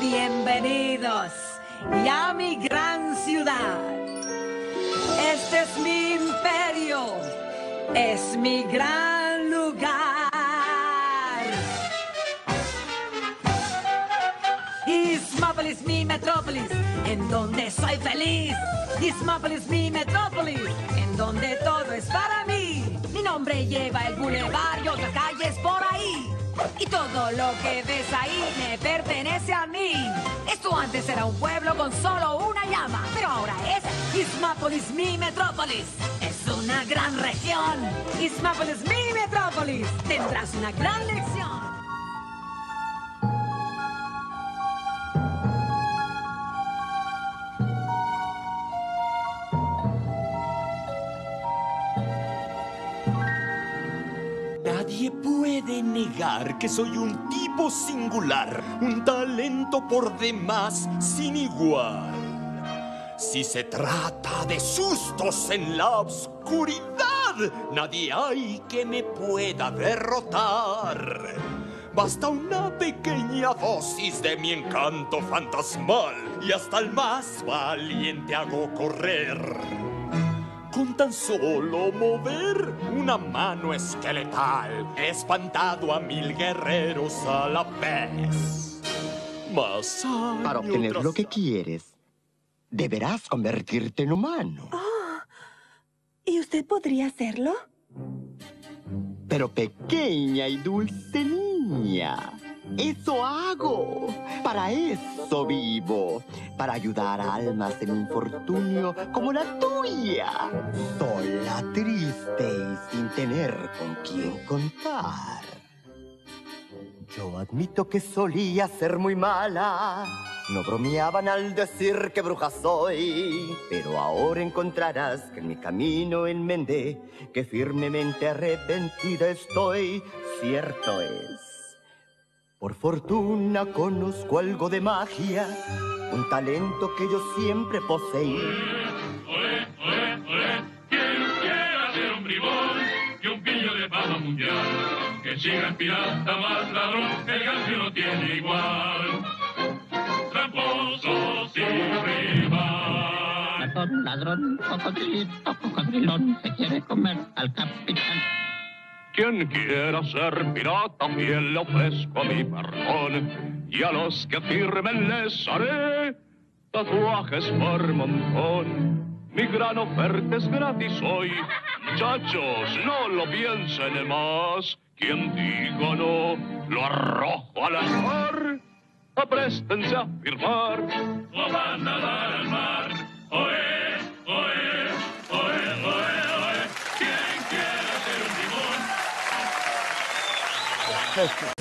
Bienvenidos. Y a mi gran ciudad. Este es mi imperio. Es mi gran lugar. Ismópolis, mi metrópolis, en donde soy feliz. Ismópolis, mi metrópolis, en donde todo es para mí. Mi nombre lleva el bulevar y ahí. Y todo lo que ves ahí me pertenece a mí. Esto antes era un pueblo con solo una llama, pero ahora es Ismápolis, mi metrópolis. Es una gran región. Ismápolis, mi metrópolis. Tendrás una gran lección. Nadie puede negar que soy un tipo singular, un talento por demás sin igual. Si se trata de sustos en la oscuridad, nadie hay que me pueda derrotar. Basta una pequeña dosis de mi encanto fantasmal y hasta el más valiente hago correr. Con tan solo mover una mano esqueletal, he espantado a mil guerreros a la vez. Más año Para obtener tras lo que quieres, deberás convertirte en humano. ¿Y usted podría hacerlo? Pero pequeña y dulce niña, eso hago. Para eso vivo. Para ayudar a almas en infortunio como la tuya. Sola, triste y sin tener con quién contar. Yo admito que solía ser muy mala. No bromeaban al decir que bruja soy. Pero ahora encontrarás que en mi camino enmendé, que firmemente arrepentida estoy. Cierto es. Por fortuna conozco algo de magia, un talento que yo siempre poseí. Quien quiera ser un bribón y un pillo de fama mundial, que siga el pirata más ladrón, el gancho no tiene igual. Tramposo sin rival. Ratón, ladrón, cocodrilito, cocodrilón, se quiere comer al capitán. Quien quiera ser pirata, fiel le ofrezco mi perdón, y a los que firmen les haré tatuajes por montón. Mi gran oferta es gratis hoy. Muchachos, no lo piensen más. Quien diga no, lo arrojo al mar. Apréstense a firmar. O van al mar. sister.